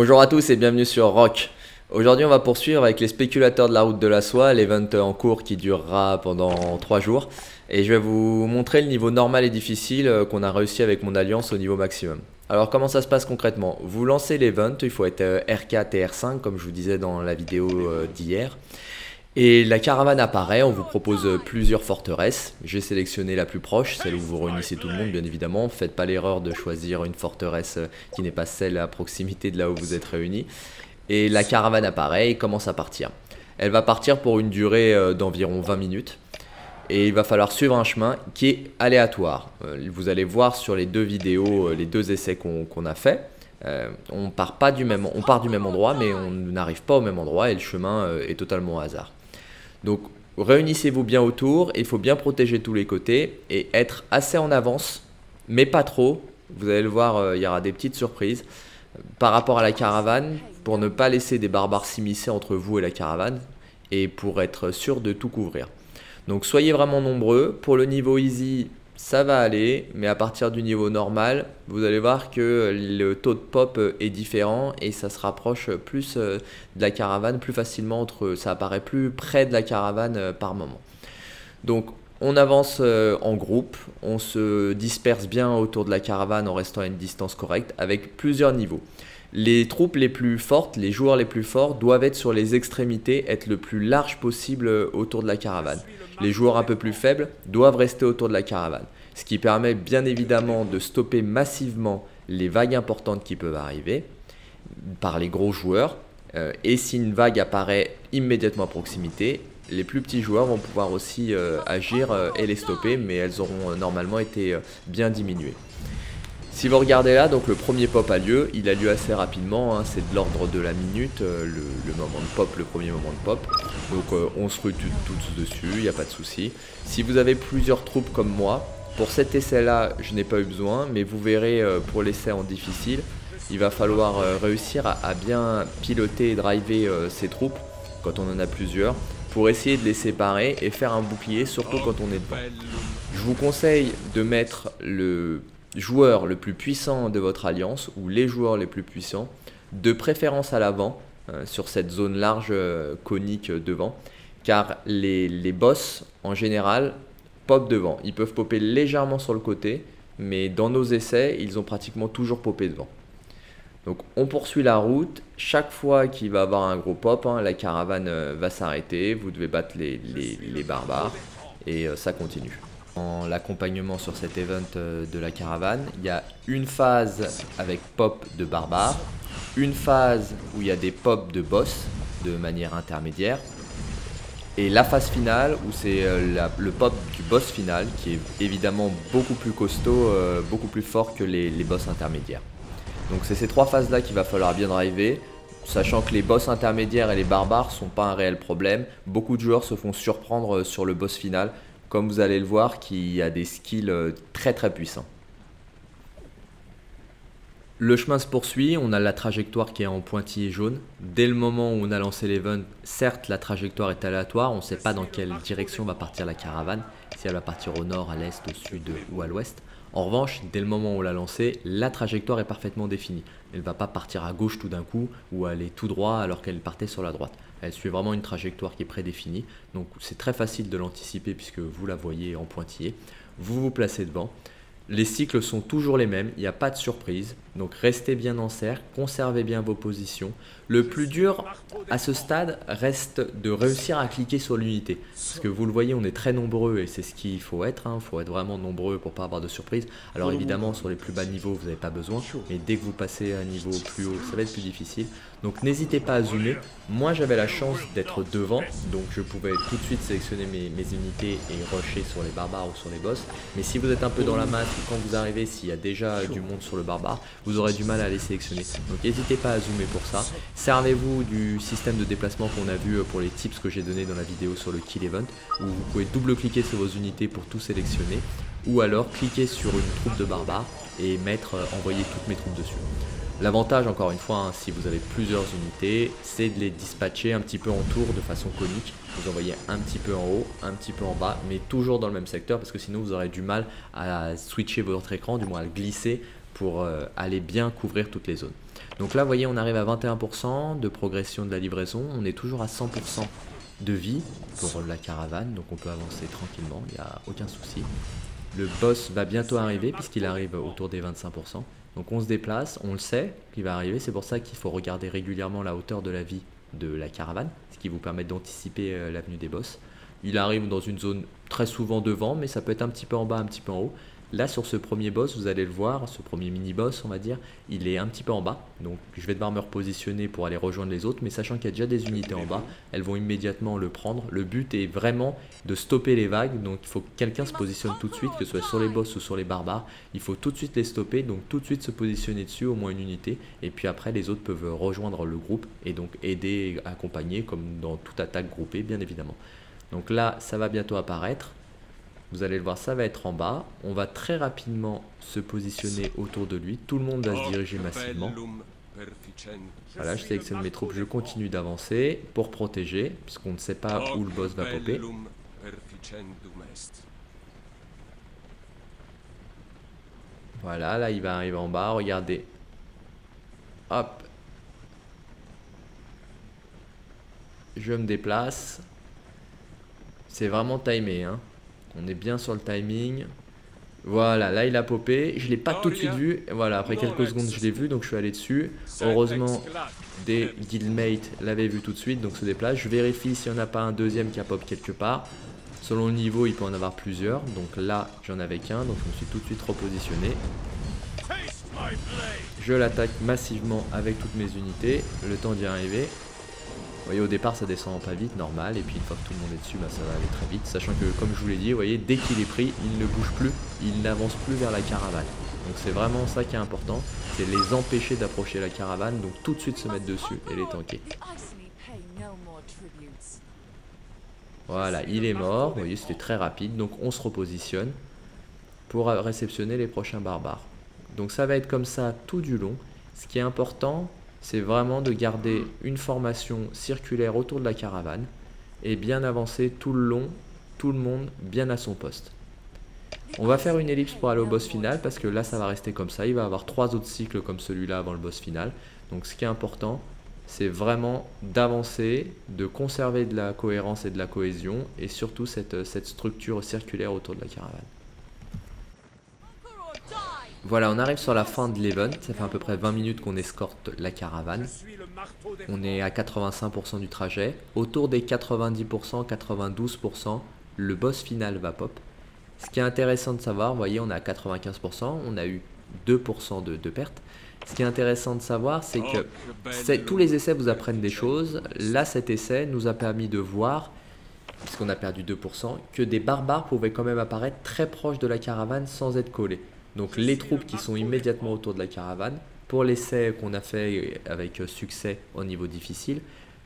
Bonjour à tous et bienvenue sur Rock. Aujourd'hui, on va poursuivre avec les spéculateurs de la route de la soie, l'event en cours qui durera pendant 3 jours. Et je vais vous montrer le niveau normal et difficile euh, qu'on a réussi avec mon alliance au niveau maximum. Alors comment ça se passe concrètement? Vous lancez l'event, il faut être euh, R4 et R5 comme je vous disais dans la vidéo euh, d'hier. Et la caravane apparaît, on vous propose plusieurs forteresses. J'ai sélectionné la plus proche, celle où vous réunissez tout le monde bien évidemment. Faites pas l'erreur de choisir une forteresse qui n'est pas celle à proximité de là où vous êtes réunis. Et la caravane apparaît et commence à partir. Elle va partir pour une durée euh, d'environ 20 minutes. Et il va falloir suivre un chemin qui est aléatoire. Euh, vous allez voir sur les deux vidéos, euh, les deux essais qu'on a fait. on, part du même endroit, mais on n'arrive pas au même endroit et le chemin est totalement au hasard. Donc réunissez-vous bien autour, il faut bien protéger tous les côtés et être assez en avance, mais pas trop. Vous allez le voir, euh, il y aura des petites surprises par rapport à la caravane pour ne pas laisser des barbares s'immiscer entre vous et la caravane et pour être sûr de tout couvrir. Donc soyez vraiment nombreux. Pour le niveau easy, ça va aller, mais à partir du niveau normal, vous allez voir que le taux de pop est différent et ça se rapproche plus euh, de la caravane plus facilement entre ça apparaît plus près de la caravane euh, par moment. Donc on avance euh, en groupe, on se disperse bien autour de la caravane en restant à une distance correcte avec plusieurs niveaux. Les troupes les plus fortes, les joueurs les plus forts doivent être sur les extrémités, être le plus large possible autour de la caravane. Les joueurs un peu plus faibles doivent rester autour de la caravane. Ce qui permet bien évidemment de stopper massivement les vagues importantes qui peuvent arriver par les gros joueurs. Euh, et si une vague apparaît immédiatement à proximité, les plus petits joueurs vont pouvoir aussi euh, agir euh, et les stopper, mais elles auront normalement été bien diminuées. Si vous regardez là, donc le premier pop a lieu, il a lieu assez rapidement, hein, c'est de l'ordre de la minute, euh, le, moment de pop, le premier moment de pop. Donc euh, on se rue tous dessus, il n'y a pas de souci. Si vous avez plusieurs troupes comme moi, pour cet essai là, je n'ai pas eu besoin, mais vous verrez euh, pour l'essai en difficile, il va falloir réussir à, bien piloter et driver ces troupes, quand on en a plusieurs, pour essayer de les séparer et faire un bouclier, surtout quand on est devant. Je vous conseille de mettre le joueur le plus puissant de votre alliance ou les joueurs les plus puissants, de préférence à l'avant, euh, sur cette zone large euh, conique devant, car les, les, boss en général pop devant. Ils peuvent popper légèrement sur le côté, mais dans nos essais, ils ont pratiquement toujours popé devant. Donc on poursuit la route, chaque fois qu'il va avoir un gros pop, hein, la caravane euh, va s'arrêter, vous devez battre les barbares, et ça continue l'accompagnement sur cet event euh, de la caravane. Il y a une phase avec pop de barbare, une phase où il y a des pop de boss de manière intermédiaire, et la phase finale où c'est euh, le pop du boss final qui est évidemment beaucoup plus costaud, euh, beaucoup plus fort que les, les boss intermédiaires. Donc c'est ces trois phases là qu'il va falloir bien driver, sachant que les boss intermédiaires et les barbares sont pas un réel problème. Beaucoup de joueurs se font surprendre sur le boss final comme vous allez le voir, qui a des skills euh, très très puissants. Le chemin se poursuit, on a la trajectoire qui est en pointillé jaune. Dès le moment où on a lancé l'event, certes la trajectoire est aléatoire, on ne sait pas dans quelle direction va partir la caravane, si elle va partir au nord, à l'est, au sud ou à l'ouest. En revanche, dès le moment où on l'a lancé, la trajectoire est parfaitement définie. Elle ne va pas partir à gauche tout d'un coup ou aller tout droit alors qu'elle partait sur la droite. Elle suit vraiment une trajectoire qui est prédéfinie. Donc c'est très facile de l'anticiper puisque vous la voyez en pointillé. Vous vous placez devant. Les cycles sont toujours les mêmes, il n'y a pas de surprise. Donc restez bien en cercle, conservez bien vos positions. Le plus dur à ce stade reste de réussir à cliquer sur l'unité. Parce que vous le voyez, on est très nombreux et c'est ce qu'il faut être. Il hein. faut être vraiment nombreux pour pas avoir de surprise. Alors évidemment, sur les plus bas niveaux, vous n'avez pas besoin. Mais dès que vous passez à un niveau plus haut, ça va être plus difficile. Donc n'hésitez pas à zoomer. Moi j'avais la chance d'être devant, donc je pouvais tout de suite sélectionner mes, unités et rusher sur les barbares ou sur les boss. Mais si vous êtes un peu dans la masse ou quand vous arrivez, s'il y a déjà du monde sur le barbare, vous aurez du mal à les sélectionner. Donc n'hésitez pas à zoomer pour ça. Servez-vous du système de déplacement qu'on a vu euh, pour les tips que j'ai donné dans la vidéo sur le kill event, où vous pouvez double-cliquer sur vos unités pour tout sélectionner, ou alors cliquer sur une troupe de barbares et mettre, euh, envoyer toutes mes troupes dessus. L'avantage, encore une fois, hein, si vous avez plusieurs unités, c'est de les dispatcher un petit peu en tour de façon conique. Vous envoyez un petit peu en haut, un petit peu en bas, mais toujours dans le même secteur parce que sinon vous aurez du mal à switcher votre écran, du moins à le glisser pour euh, aller bien couvrir toutes les zones. Donc là, vous voyez, on arrive à 21% de progression de la livraison. On est toujours à 100% de vie pour la caravane, donc on peut avancer tranquillement, il n'y a aucun souci. Le boss va bientôt arriver puisqu'il arrive autour des 25%. Donc on se déplace, on le sait qu'il va arriver, c'est pour ça qu'il faut regarder régulièrement la hauteur de la vie de la caravane, ce qui vous permet d'anticiper euh, l'avenue des boss. Il arrive dans une zone très souvent devant, mais ça peut être un petit peu en bas, un petit peu en haut. Là, sur ce premier boss, vous allez le voir, ce premier mini-boss, on va dire, il est un petit peu en bas. Donc, je vais devoir me repositionner pour aller rejoindre les autres, mais sachant qu'il y a déjà des unités en bas, elles vont immédiatement le prendre. Le but est vraiment de stopper les vagues, donc il faut que quelqu'un se positionne tout de suite, que ce soit sur les boss ou sur les barbares. Il faut tout de suite les stopper, donc tout de suite se positionner dessus, au moins une unité. Et puis après, les autres peuvent rejoindre le groupe et donc aider, accompagner, comme dans toute attaque groupée, bien évidemment. Donc là, ça va bientôt apparaître. Vous allez le voir, ça va être en bas. On va très rapidement se positionner autour de lui. Tout le monde va se diriger massivement. Voilà, je sélectionne mes troupes, je continue d'avancer pour protéger, puisqu'on ne sait pas où le boss va popper. Voilà, là il va arriver en bas, regardez. Hop. Je me déplace. C'est vraiment timé, hein. On est bien sur le timing. Voilà, là il a popé. Je l'ai pas tout de suite vu. Voilà, après quelques secondes je l'ai vu, donc je suis allé dessus. Heureusement, des guildmates l'avaient vu tout de suite, donc se déplace. Je vérifie s'il n'y en a pas un deuxième qui a pop quelque part. Selon le niveau, il peut en avoir plusieurs. Donc là, j'en avais qu'un, donc je me suis tout de suite repositionné. Je l'attaque massivement avec toutes mes unités. Le temps d'y arriver voyez, au départ, ça descend pas vite, normal. Et puis, une fois que tout le monde est dessus, bah, ça va aller très vite. Sachant que, comme je vous l'ai dit, vous voyez, dès qu'il est pris, il ne bouge plus, il n'avance plus vers la caravane. Donc, c'est vraiment ça qui est important. C'est les empêcher d'approcher la caravane. Donc, tout de suite se mettre dessus et les tanker. Voilà, il est mort. Vous voyez, c'était très rapide. Donc, on se repositionne pour réceptionner les prochains barbares. Donc, ça va être comme ça tout du long. Ce qui est important, c'est vraiment de garder une formation circulaire autour de la caravane et bien avancer tout le long, tout le monde bien à son poste. On va faire une ellipse pour aller au boss final parce que là ça va rester comme ça. Il va avoir trois autres cycles comme celui-là avant le boss final. Donc ce qui est important, c'est vraiment d'avancer, de conserver de la cohérence et de la cohésion et surtout cette, cette structure circulaire autour de la caravane. Voilà, on arrive sur la fin de l'event. Ça fait à peu près 20 minutes qu'on escorte la caravane. On est à 85% du trajet. Autour des 90%, 92%, le boss final va pop. Ce qui est intéressant de savoir, vous voyez, on est à 95%, on a eu 2% de, pertes. Ce qui est intéressant de savoir, c'est que tous les essais vous apprennent des choses. Là, cet essai nous a permis de voir, puisqu'on a perdu 2%, que des barbares pouvaient quand même apparaître très proches de la caravane sans être collés. Donc les troupes qui sont immédiatement autour de la caravane, pour l'essai qu'on a fait avec succès au niveau difficile,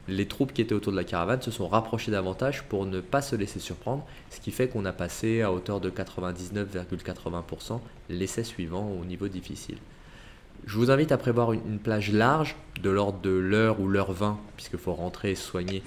les troupes qui étaient autour de la caravane se sont rapprochées davantage pour ne pas se laisser surprendre, ce qui fait qu'on a passé à hauteur de 99,80% l'essai suivant au niveau difficile. Je vous invite à prévoir une, plage large, de l'ordre de l'heure ou l'heure 20, puisqu'il faut rentrer et soigner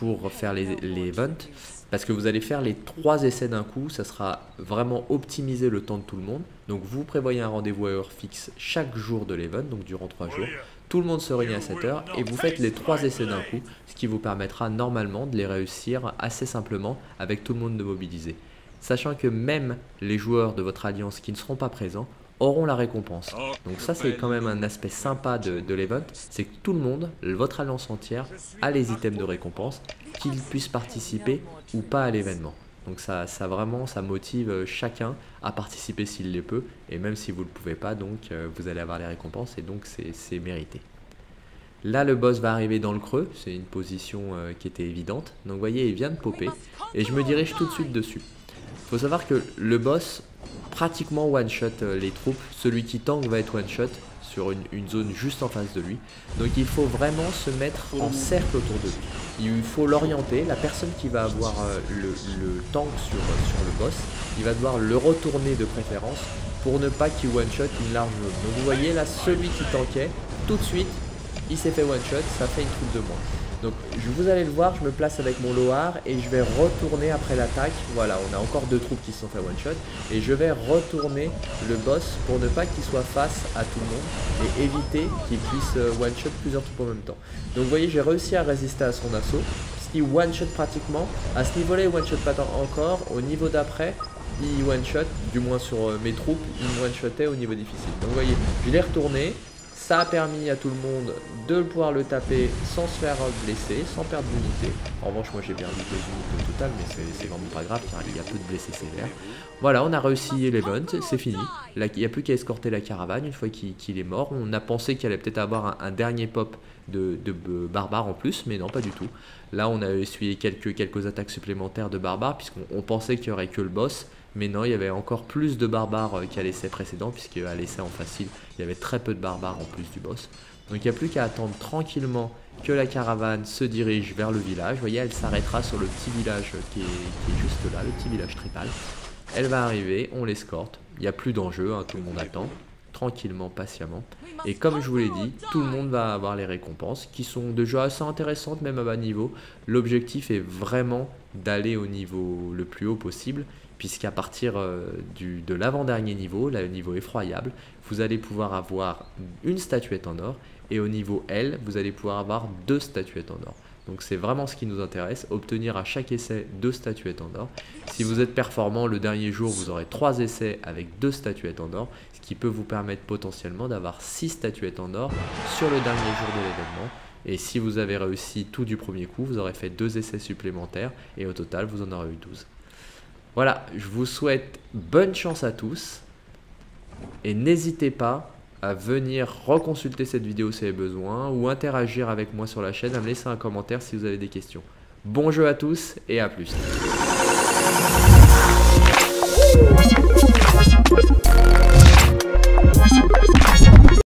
pour faire les, les events. Parce que vous allez faire les trois essais d'un coup, ça sera vraiment optimiser le temps de tout le monde. Donc vous prévoyez un rendez-vous à heure fixe chaque jour de l'event, donc durant trois jours. Tout le monde se réunit à cette heure et vous faites les trois essais d'un coup, ce qui vous permettra normalement de les réussir assez simplement avec tout le monde de mobiliser. Sachant que même les joueurs de votre alliance qui ne seront pas présents auront la récompense. Donc ça c'est quand même un aspect sympa de, de l'event, c'est que tout le monde, votre alliance entière, a les items de récompense, qu'ils puissent participer ou pas à l'événement. Donc ça, ça vraiment, ça motive euh, chacun à participer s'il le peut, et même si vous ne le pouvez pas, donc euh, vous allez avoir les récompenses, et donc c'est mérité. Là, le boss va arriver dans le creux, c'est une position euh, qui était évidente. Donc vous voyez, il vient de popper, et je me dirige tout de suite dessus. Il faut savoir que le boss pratiquement one-shot euh, les troupes. Celui qui tank va être one-shot sur une, zone juste en face de lui. Donc il faut vraiment se mettre en cercle autour de lui. Il faut l'orienter. La personne qui va avoir euh, le, tank sur, euh, sur le boss, il va devoir le retourner de préférence pour ne pas qu'il one-shot une large zone. Donc vous voyez là, celui qui tankait, tout de suite, il s'est fait one-shot, ça fait une troupe de moins. Donc vous allez le voir, je me place avec mon Loar et je vais retourner après l'attaque. Voilà, on a encore deux troupes qui se sont fait one shot. Et je vais retourner le boss pour ne pas qu'il soit face à tout le monde et éviter qu'il puisse euh, one shot plusieurs troupes en même temps. Donc vous voyez, j'ai réussi à résister à son assaut. Ce qui one shot pratiquement. À ce niveau-là, il one shot pas encore. Au niveau d'après, il one shot, du moins sur euh, mes troupes, il one shotait au niveau difficile. Donc vous voyez, je l'ai retourné, ça a permis à tout le monde de pouvoir le taper sans se faire blesser, sans perdre d'unité. En revanche, moi j'ai perdu deux unités au total, mais c'est vraiment pas grave car il y a peu de blessés sévères. Voilà, on a réussi l'event, c'est fini. il n'y a plus qu'à escorter la caravane une fois qu'il est mort. On a pensé qu'il allait peut-être avoir un, dernier pop de, de, barbares en plus, mais non, pas du tout. Là, on a essuyé quelques, quelques attaques supplémentaires de barbares, puisqu'on pensait qu'il n'y aurait que le boss. Mais non, il y avait encore plus de barbares euh, qu'à l'essai précédent, puisqu'à l'essai en facile, il y avait très peu de barbares en plus du boss. Donc il n'y a plus qu'à attendre tranquillement que la caravane se dirige vers le village. Vous voyez, elle s'arrêtera sur le petit village qui est, juste là, le petit village tripal. Elle va arriver, on l'escorte. Il n'y a plus d'enjeu, hein, tout le monde attend tranquillement, patiemment. Et comme je vous l'ai dit, tout le monde va avoir les récompenses qui sont déjà assez intéressantes même à bas niveau. L'objectif est vraiment d'aller au niveau le plus haut possible puisqu'à partir euh, du, de l'avant-dernier niveau, le niveau effroyable, vous allez pouvoir avoir une statuette en or et au niveau L, vous allez pouvoir avoir deux statuettes en or. Donc c'est vraiment ce qui nous intéresse, obtenir à chaque essai deux statuettes en or. Si vous êtes performant, le dernier jour, vous aurez trois essais avec deux statuettes en or, ce qui peut vous permettre potentiellement d'avoir six statuettes en or sur le dernier jour de l'événement. Et si vous avez réussi tout du premier coup, vous aurez fait deux essais supplémentaires et au total, vous en aurez eu 12. Voilà, je vous souhaite bonne chance à tous et n'hésitez pas à venir reconsulter cette vidéo si vous avez besoin ou interagir avec moi sur la chaîne, à me laisser un commentaire si vous avez des questions. Bon jeu à tous et à plus.